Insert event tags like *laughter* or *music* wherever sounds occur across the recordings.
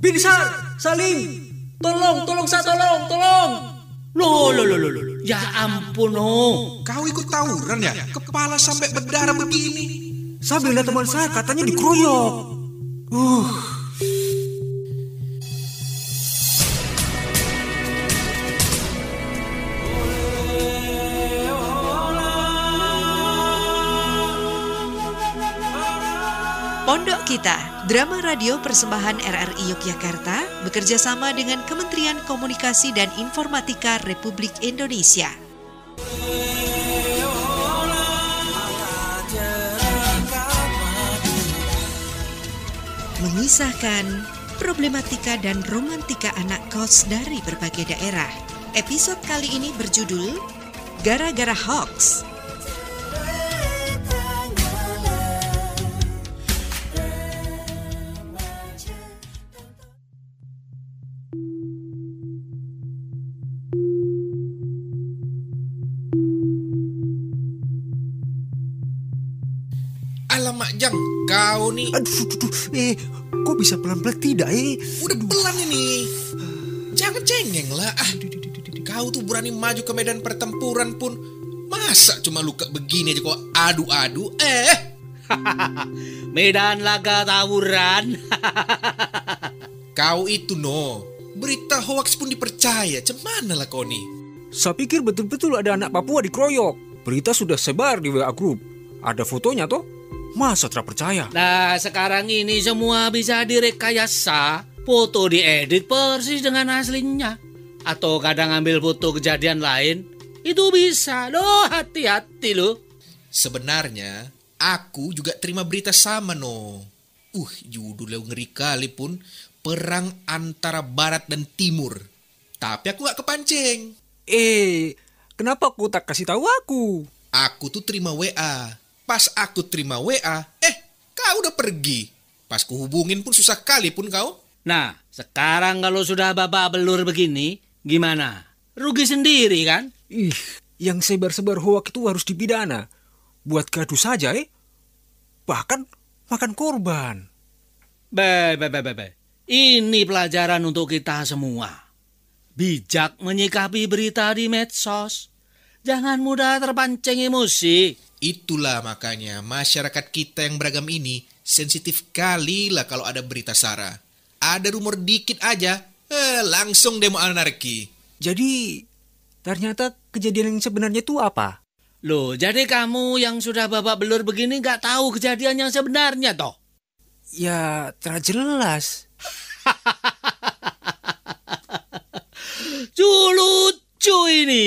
Binsar, Salim, tolong, tolong saya tolong, tolong. Loh, loh, loh, loh, loh. Ya ampun, oh. Kau ikut tawuran ya? Kepala sampai berdarah begini. Saya bilang teman saya katanya dikeroyok. Uh, Pondok Kita, drama radio persembahan RRI Yogyakarta bekerja sama dengan Kementerian Komunikasi dan Informatika Republik Indonesia. Mengisahkan problematika dan romantika anak kos dari berbagai daerah. Episode kali ini berjudul Gara-gara Hoax. Alamak Jang, kau nih aduh, aduh, aduh, eh, kok bisa pelan-pelan tidak eh? udah pelan ini. Jangan cengeng lah. Ah, kau tuh berani maju ke medan pertempuran pun. Masa cuma luka begini aja kok adu-adu? Eh, *laughs* Medan laga tawuran. *laughs* kau itu no. Berita hoax pun dipercaya. Cemana lah kau nih? Saya pikir betul-betul ada anak Papua dikeroyok. Berita sudah sebar di WA Group. Ada fotonya toh? Masa tidak percaya? Nah, sekarang ini semua bisa direkayasa. Foto diedit persis dengan aslinya. Atau kadang ambil foto kejadian lain. Itu bisa. Loh, hati-hati loh. Sebenarnya aku juga terima berita sama no. Uh, judulnya ngeri kali pun perang antara barat dan timur. Tapi aku gak kepancing. Eh, kenapa kau tak kasih tahu aku? Aku tuh terima WA. Pas aku terima WA, eh kau udah pergi. Pas ku hubungin pun susah kali pun kau. Nah, sekarang kalau sudah babak belur begini, gimana? Rugi sendiri kan? Ih, yang sebar-sebar hoak itu harus dipidana. Buat gaduh saja eh. Bahkan makan korban. Be, be, be, be, be. Ini pelajaran untuk kita semua. Bijak menyikapi berita di medsos. Jangan mudah terpancing emosi. Itulah makanya masyarakat kita yang beragam ini sensitif kali lah kalau ada berita sara. Ada rumor dikit aja, eh, langsung demo anarki. Jadi, ternyata kejadian yang sebenarnya itu apa? Loh, jadi kamu yang sudah babak belur begini nggak tahu kejadian yang sebenarnya toh? Ya, tidak jelas. *laughs* Lucu ini.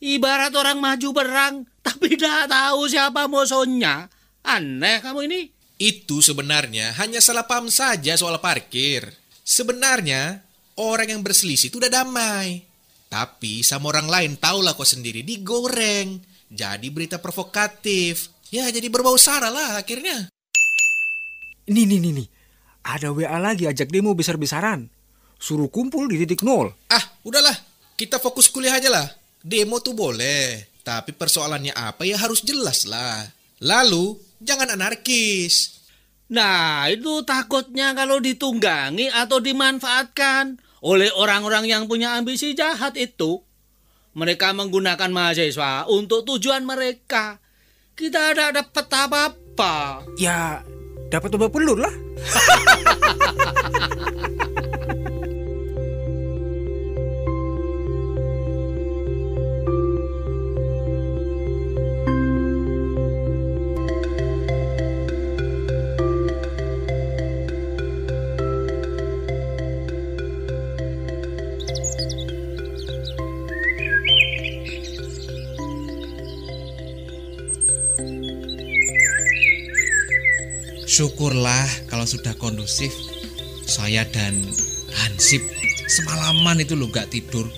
Ibarat orang maju perang, tapi tidak tahu siapa musuhnya. Aneh kamu ini. Itu sebenarnya hanya salah paham saja soal parkir. Sebenarnya orang yang berselisih itu udah damai. Tapi sama orang lain tahulah kok sendiri digoreng. Jadi berita provokatif. Ya jadi berbau sara lah akhirnya. Nih, nih, nih, nih. Ada WA lagi ajak demo besar-besaran. Suruh kumpul di titik nol. Ah udahlah kita fokus kuliah aja lah. Demo tuh boleh. Tapi persoalannya apa ya harus jelas lah. Lalu jangan anarkis. Nah, itu takutnya kalau ditunggangi atau dimanfaatkan oleh orang-orang yang punya ambisi jahat itu. Mereka menggunakan mahasiswa untuk tujuan mereka. Kita ada dapat apa-apa. Ya, dapat babak pelur lah. *laughs* Syukurlah kalau sudah kondusif. Saya dan Hansip semalaman itu lo gak tidur.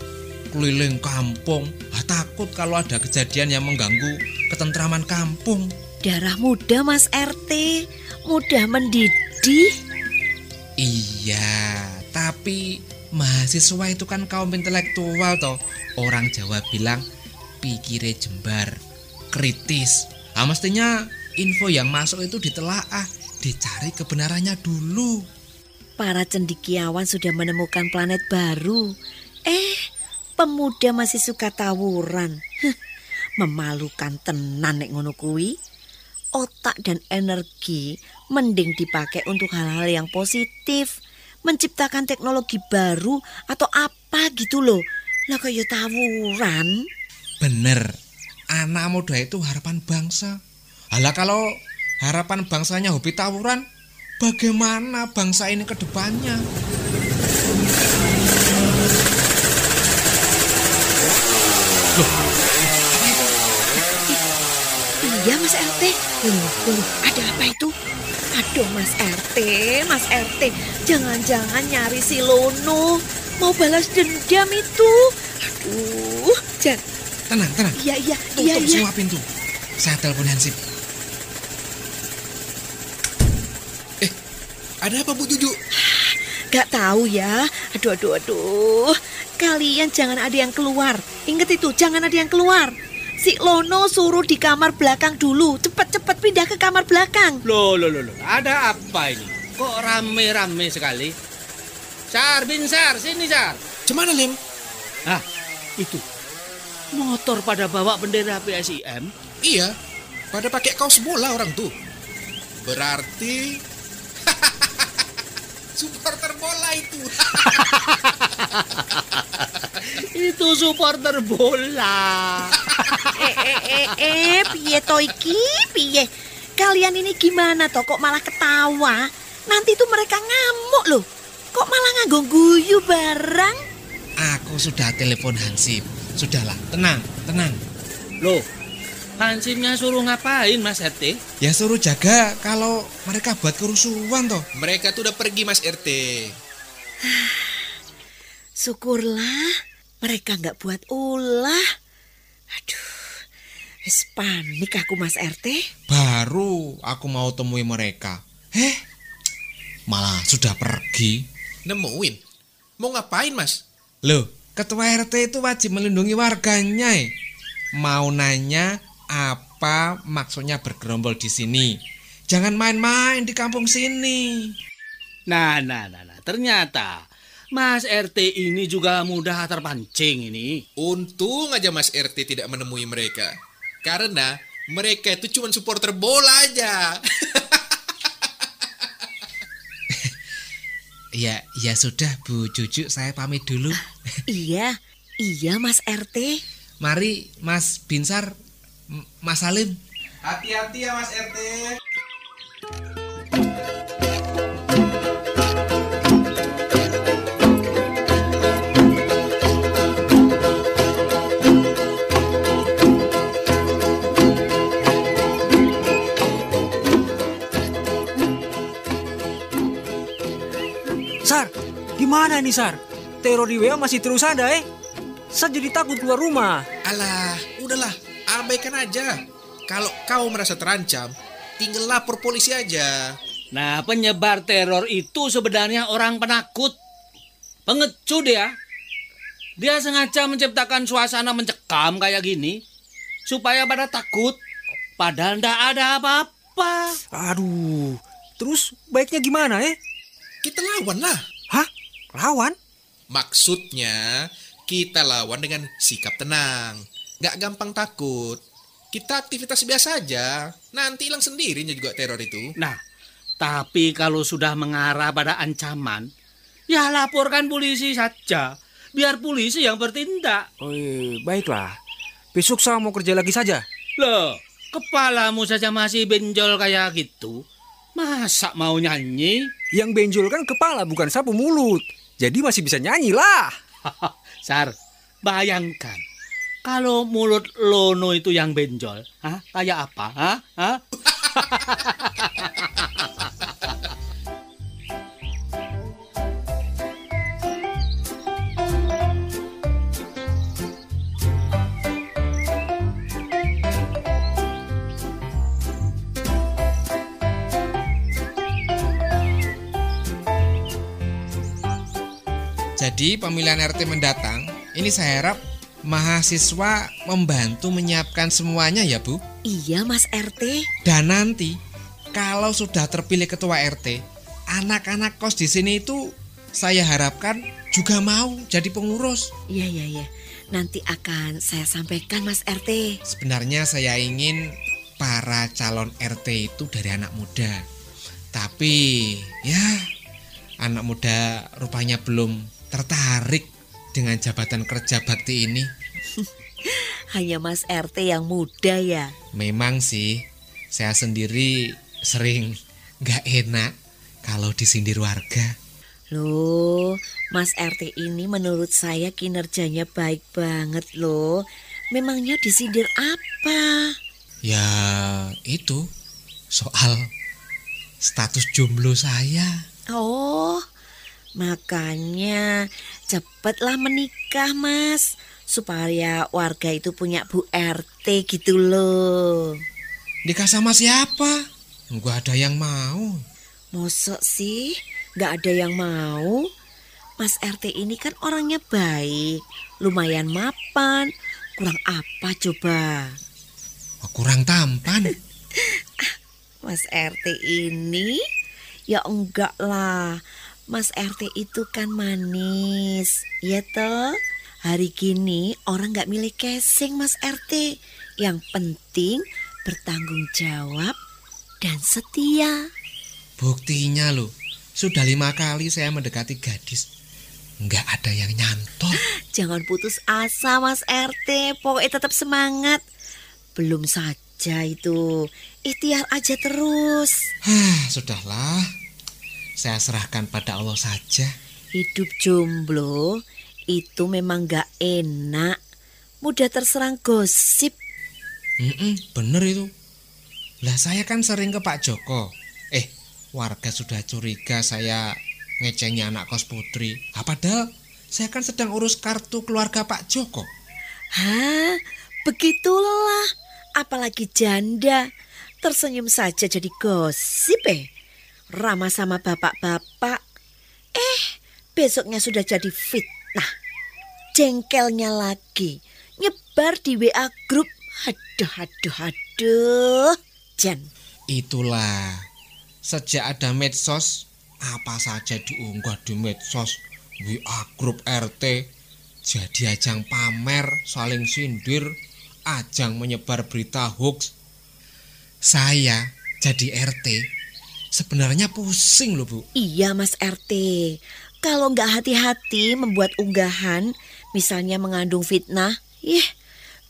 Keliling kampung. Ah, takut kalau ada kejadian yang mengganggu ketentraman kampung. Darah muda Mas RT, mudah mendidih. Iya, tapi mahasiswa itu kan kaum intelektual toh. Orang Jawa bilang pikirnya jembar, kritis. Ah, mestinya info yang masuk itu ditelaah, dicari kebenarannya dulu. Para cendikiawan sudah menemukan planet baru. Eh, pemuda masih suka tawuran. Memalukan tenan nek ngono kuwi. Otak dan energi mending dipakai untuk hal-hal yang positif. Menciptakan teknologi baru atau apa gitu loh. Lah kayak tawuran. Bener, anak muda itu harapan bangsa. Alah kalau harapan bangsanya hobi tawuran, bagaimana bangsa ini ke depannya? Iya Mas RT. Loh, loh, ada apa itu? Aduh Mas RT, Mas RT, jangan-jangan nyari si Lono. Mau balas dendam itu. Aduh, jangan. Tenang, tenang. Iya, iya, Tutup iya, iya. semua pintu. Saya telepon Hansip. Ada apa Bu Juju? Gak tahu ya. Aduh, aduh, aduh. Kalian jangan ada yang keluar. Ingat itu, jangan ada yang keluar. Si Lono suruh di kamar belakang dulu. Cepat-cepat pindah ke kamar belakang. Loh, loh, loh, loh. Ada apa ini? Kok rame-rame sekali? Sar, bin Sar, sini Sar. Cemana Lem? Ah, itu. Motor pada bawa bendera PSIM. Iya, pada pakai kaos bola orang tuh. Berarti *laughs* supporter bola itu. *laughs* Itu supporter bola. eh, eh, eh, eh, piye to iki? Piye? Kalian ini gimana toh kok malah ketawa? Nanti tuh mereka ngamuk loh. Kok malah nganggo guyu barang? Aku sudah telepon Hansip. Sudahlah, tenang, tenang. Loh, Hansipnya suruh ngapain Mas RT? Ya suruh jaga kalau mereka buat kerusuhan toh. Mereka tuh udah pergi Mas RT. *sighs* Syukurlah mereka nggak buat ulah. Aduh, wis panik aku Mas RT. Baru aku mau temui mereka. Eh, malah sudah pergi. Nemuin. Mau ngapain Mas? Loh, ketua RT itu wajib melindungi warganya. eh. Mau nanya apa maksudnya bergerombol di sini? Jangan main-main di kampung sini. Nah, nah, nah, nah. Ternyata Mas RT ini juga mudah terpancing ini. Untung aja Mas RT tidak menemui mereka. Karena mereka itu cuma supporter bola aja. *laughs* Ya, ya sudah Bu Cucu, saya pamit dulu. Iya, iya Mas RT. Mari Mas Binsar, Mas Salim. Hati-hati ya Mas RT. Sar, gimana ini Sar? Teror di WA masih terus ada eh? Saya jadi takut keluar rumah. Alah, abaikan aja. Kalau kau merasa terancam, tinggal lapor polisi aja. Nah, penyebar teror itu sebenarnya orang penakut. Pengecut dia. Dia sengaja menciptakan suasana mencekam kayak gini. Supaya pada takut. Padahal ndak ada apa-apa. Aduh, terus baiknya gimana eh? Kita lawan lah. Hah? Lawan? Maksudnya, kita lawan dengan sikap tenang. Gak gampang takut. Kita aktivitas biasa aja. Nanti hilang sendirinya juga teror itu. Nah, tapi kalau sudah mengarah pada ancaman, ya laporkan polisi saja. Biar polisi yang bertindak. Oh, iya, baiklah. Besok saya mau kerja lagi saja. Loh, kepalamu saja masih benjol kayak gitu. Masa mau nyanyi? Yang benjol kan kepala bukan sapu mulut. Jadi masih bisa nyanyi lah. *laughs* Sar, bayangkan. Kalau mulut Lono itu yang benjol, hah? kayak apa? Hah? Hah? Jadi pemilihan RT mendatang, ini saya harap mahasiswa membantu menyiapkan semuanya ya Bu. Iya Mas RT. Dan nanti kalau sudah terpilih ketua RT, anak-anak kos di sini itu saya harapkan juga mau jadi pengurus. Iya, iya, iya. Nanti akan saya sampaikan Mas RT. Sebenarnya saya ingin para calon RT itu dari anak muda. Tapi ya anak muda rupanya belum tertarik dengan jabatan kerja bakti ini. *laughs* Hanya Mas RT yang muda ya. Memang sih, saya sendiri sering gak enak kalau disindir warga. Loh, Mas RT ini menurut saya kinerjanya baik banget loh. Memangnya disindir apa? Ya itu soal status jomblo saya. Oh, makanya cepatlah menikah mas. Supaya warga itu punya Bu RT gitu loh. Nikah sama siapa? Nggak ada yang mau. Mosok sih gak ada yang mau? Mas RT ini kan orangnya baik, lumayan mapan. Kurang apa coba? Oh, kurang tampan. *laughs* Mas RT ini? Ya enggak lah. Mas RT itu kan manis, ya toh? Hari gini orang nggak milih casing Mas RT. Yang penting bertanggung jawab dan setia. Buktinya loh, sudah lima kali saya mendekati gadis. Nggak ada yang nyantol. *gasps* Jangan putus asa Mas RT, pokoknya tetap semangat. Belum saja itu, ikhtiar aja terus. Hah, sudahlah. Saya serahkan pada Allah saja. Hidup jomblo itu memang gak enak. Mudah terserang gosip. Mm-mm, bener itu. Lah saya kan sering ke Pak Joko. Eh, warga sudah curiga saya ngecengi anak kos putri. Ah, padahal saya kan sedang urus kartu keluarga Pak Joko. Hah, begitulah. Apalagi janda. Tersenyum saja jadi gosip eh. Ramah sama bapak-bapak. Eh, besoknya sudah jadi fitnah. Jengkelnya lagi. Nyebar di WA grup. Aduh, aduh, aduh. Jan. Itulah. Sejak ada medsos, apa saja diunggah di medsos. WA grup RT jadi ajang pamer, saling sindir, ajang menyebar berita hoax. Saya jadi RT sebenarnya pusing loh bu. Iya Mas RT. Kalau nggak hati-hati membuat unggahan, misalnya mengandung fitnah, ih,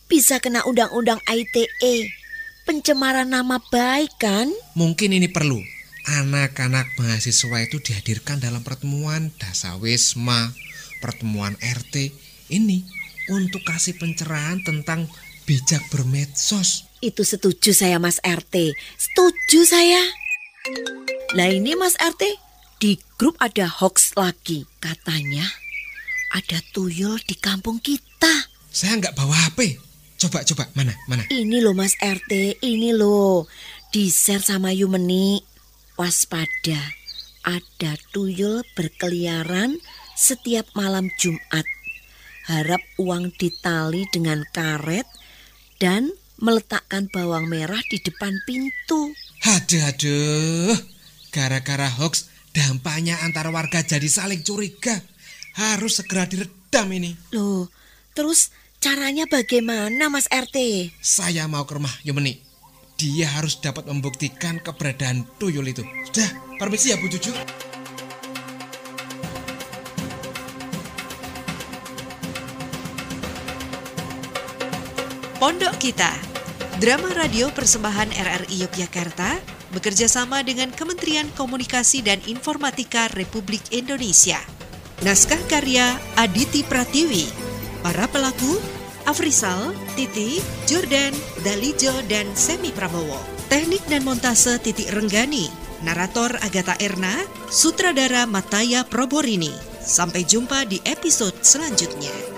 bisa kena undang-undang ITE. Pencemaran nama baik kan? Mungkin ini perlu anak-anak mahasiswa itu dihadirkan dalam pertemuan dasawisma, pertemuan RT ini untuk kasih pencerahan tentang bijak bermedsos. Itu setuju saya Mas RT. Setuju saya. Lah ini Mas RT, di grup ada hoax lagi. Katanya ada tuyul di kampung kita. Saya nggak bawa HP. Coba, coba. Mana, mana? Ini loh Mas RT, ini loh. Di-share sama Yumeni. Waspada, ada tuyul berkeliaran setiap malam Jumat. Harap uang ditali dengan karet dan meletakkan bawang merah di depan pintu. Aduh, aduh. Gara-gara hoax, dampaknya antara warga jadi saling curiga. Harus segera diredam ini. Loh, terus caranya bagaimana Mas RT? Saya mau ke rumah Yumeni. Dia harus dapat membuktikan keberadaan tuyul itu. Sudah, permisi ya Bu Cucu. Pondok Kita, drama radio persembahan RRI Yogyakarta bekerja sama dengan Kementerian Komunikasi dan Informatika Republik Indonesia. Naskah karya Aditi Pratiwi. Para pelaku Afrisal, Titi, Jordan, Dalijo, dan Semi Prabowo. Teknik dan montase Titik Renggani. Narator Agatha Erna, sutradara Mataya Proborini. Sampai jumpa di episode selanjutnya.